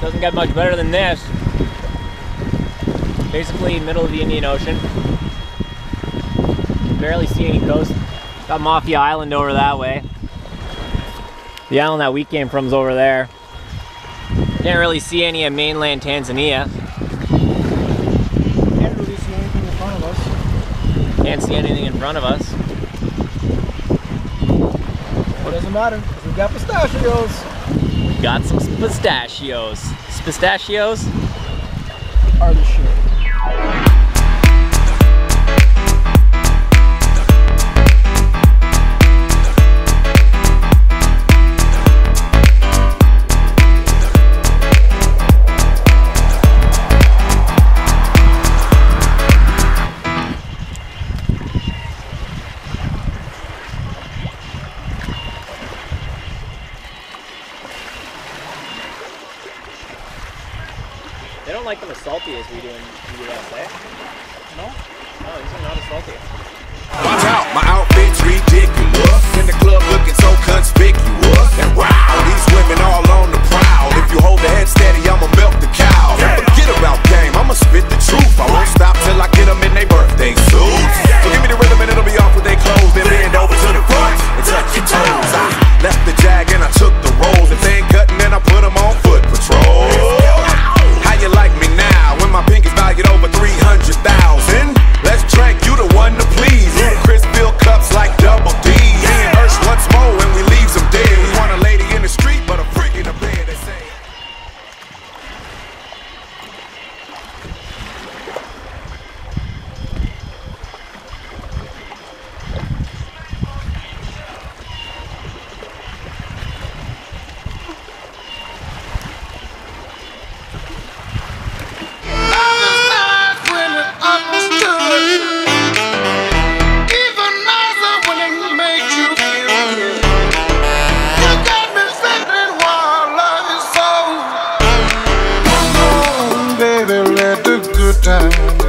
Doesn't get much better than this. Basically, middle of the Indian Ocean. Barely see any coast. Got Mafia Island over that way. The island that we came from is over there. Can't really see any of mainland Tanzania. Can't really see anything in front of us. Can't see anything in front of us. It doesn't matter, we've got pistachios. Got some pistachios. Pistachios? Are the shit. They don't like them as salty as we do in the US, eh? No? No, these are not as salty. Watch out, my outfit's time.